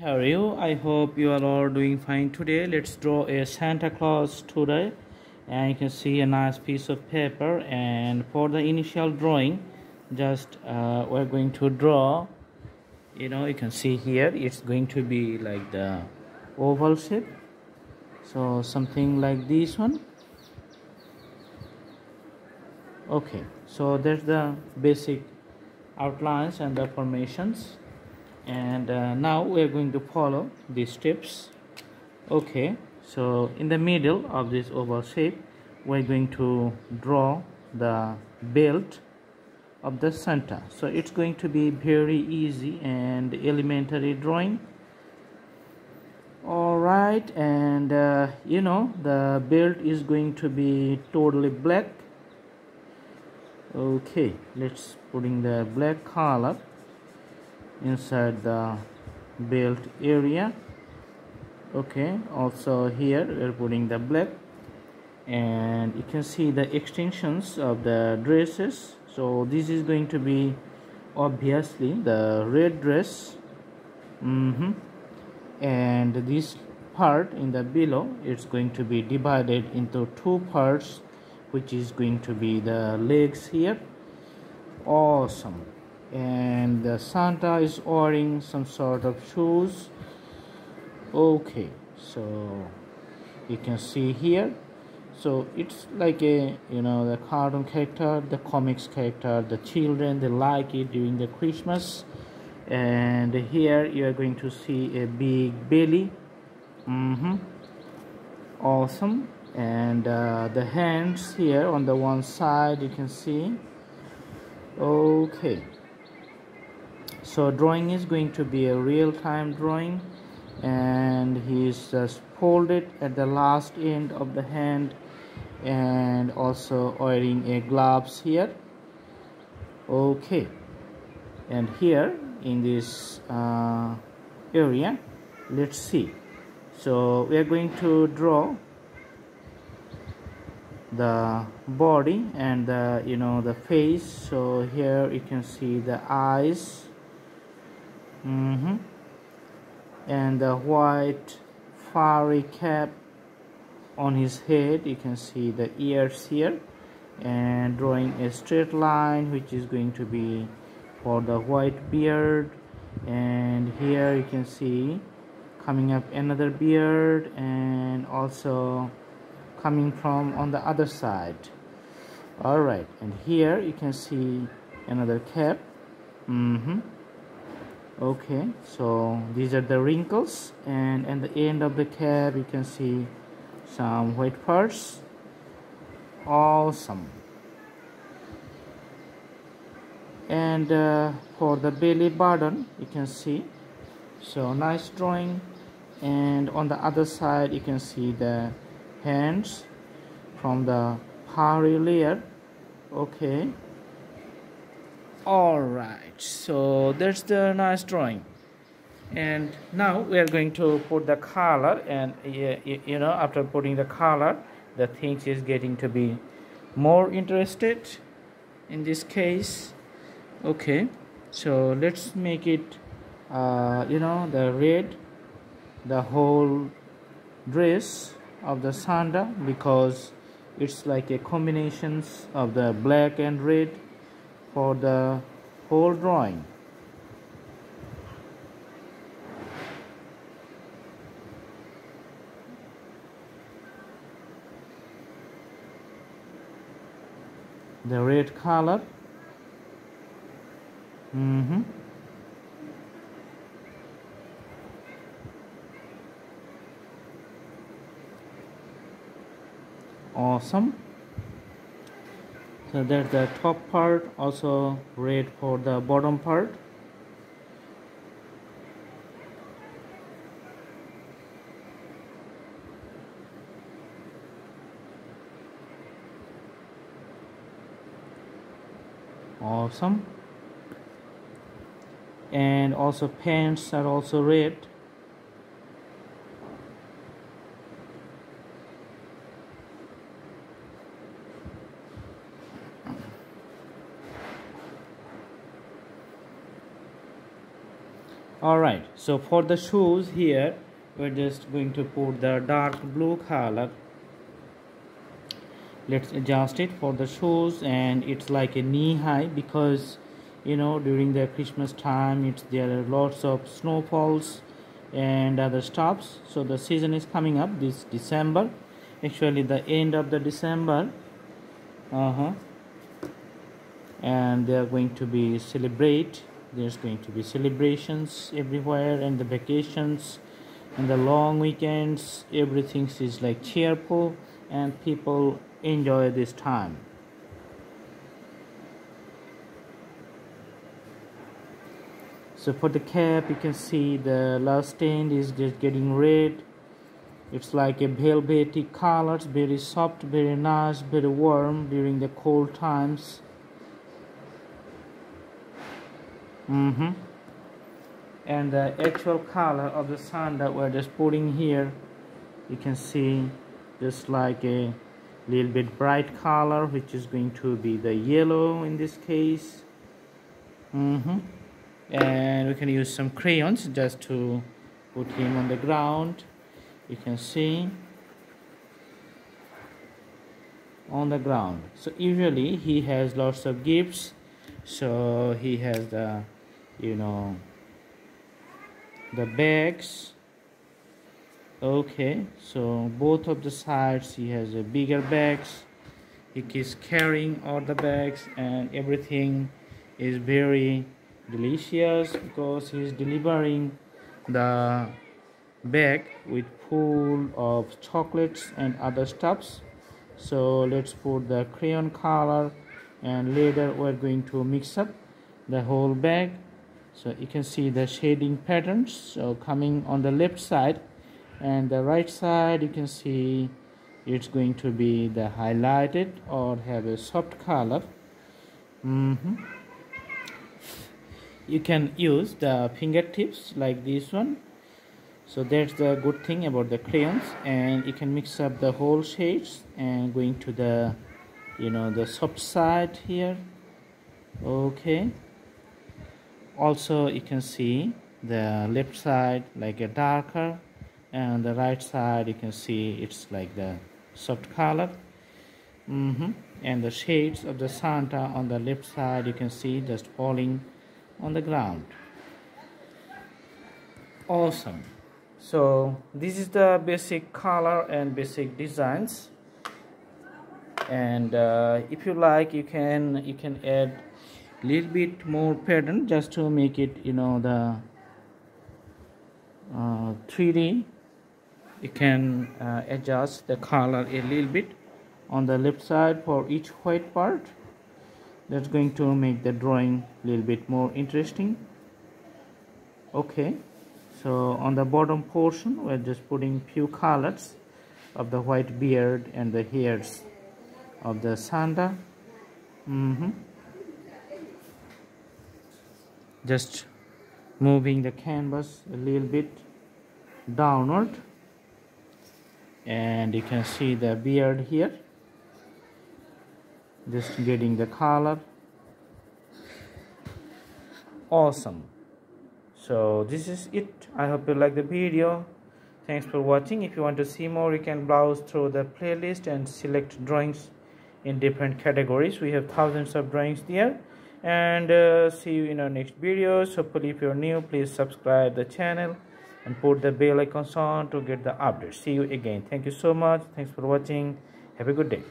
How are you? I hope you are all doing fine today. Let's draw a Santa Claus today. And you can see a nice piece of paper. And for the initial drawing, just uh, we're going to draw. You know, you can see here, it's going to be like the oval shape. So something like this one. Okay, so there's the basic outlines and the formations and uh, now we are going to follow these steps. Okay so in the middle of this oval shape we're going to draw the belt of the Santa so it's going to be very easy and elementary drawing. All right and uh, you know the belt is going to be totally black. Okay let's putting the black color inside the belt area. Okay also here we're putting the black. And you can see the extensions of the dresses. So this is going to be obviously the red dress. Mm -hmm. and this part in the below it's going to be divided into two parts which is going to be the legs here. Awesome and the Santa is wearing some sort of shoes. Okay so you can see here. So it's like a you know the cartoon character the comics character the children they like it during the christmas. And here you are going to see a big belly. Mm -hmm. awesome. And uh, the hands here on the one side you can see. Okay so drawing is going to be a real-time drawing and he's just folded at the last end of the hand and also wearing a gloves here. Okay. And here in this uh, area let's see. So we are going to draw the body and the you know the face. So here you can see the eyes mm -hmm. and the white furry cap on his head you can see the ears here. And drawing a straight line which is going to be for the white beard. And here you can see coming up another beard and also coming from on the other side. All right. And here you can see another cap. Mm -hmm okay so these are the wrinkles and at the end of the cap you can see some white parts. Awesome. And uh, for the belly button you can see so nice drawing. And on the other side you can see the hands from the furry layer. Okay all right so that's the nice drawing. And now we are going to put the color and you know after putting the color the things is getting to be more interested in this case. Okay so let's make it uh, you know the red the whole dress of the Santa because it's like a combinations of the black and red for the whole drawing. The red color. Mm-hmm. Awesome so there's the top part also red for the bottom part. Awesome. And also pants are also red alright so for the shoes here we're just going to put the dark blue color. Let's adjust it for the shoes and it's like a knee high because you know during the christmas time it's there are lots of snowfalls and other stops. So the season is coming up this december actually the end of the december. Uh-huh. And they are going to be celebrate there's going to be celebrations everywhere and the vacations and the long weekends. Everything is like cheerful and people enjoy this time. So for the cap you can see the last end is just getting red. It's like a velvety color very soft very nice very warm during the cold times mm-hmm. And the actual color of the sun that we're just putting here you can see just like a little bit bright color which is going to be the yellow in this case. Mm-hmm. And we can use some crayons just to put him on the ground. You can see on the ground. So usually he has lots of gifts. So he has the you know the bags. Okay so both of the sides he has a bigger bags. He keeps carrying all the bags and everything is very delicious because he's delivering the bag with full of chocolates and other stuffs. So let's put the crayon color and later we're going to mix up the whole bag so you can see the shading patterns. So coming on the left side and the right side you can see it's going to be the highlighted or have a soft color. Mm -hmm. you can use the fingertips like this one. So that's the good thing about the crayons. And you can mix up the whole shades and going to the you know the soft side here. Okay also you can see the left side like a darker and the right side you can see it's like the soft color. Mm -hmm. and the shades of the Santa on the left side you can see just falling on the ground. Awesome. So this is the basic color and basic designs. And uh, if you like you can you can add little bit more pattern just to make it you know the uh, 3d you can uh, adjust the color a little bit on the left side for each white part. That's going to make the drawing a little bit more interesting. Okay so on the bottom portion we're just putting few colors of the white beard and the hairs of the Santa mm -hmm. Just moving the canvas a little bit downward. And you can see the beard here. Just getting the color. Awesome. So this is it. I hope you like the video. Thanks for watching. If you want to see more you can browse through the playlist and select drawings in different categories. We have thousands of drawings there and uh, see you in our next videos hopefully if you're new please subscribe the channel and put the bell icons on to get the updates see you again. Thank you so much. Thanks for watching. Have a good day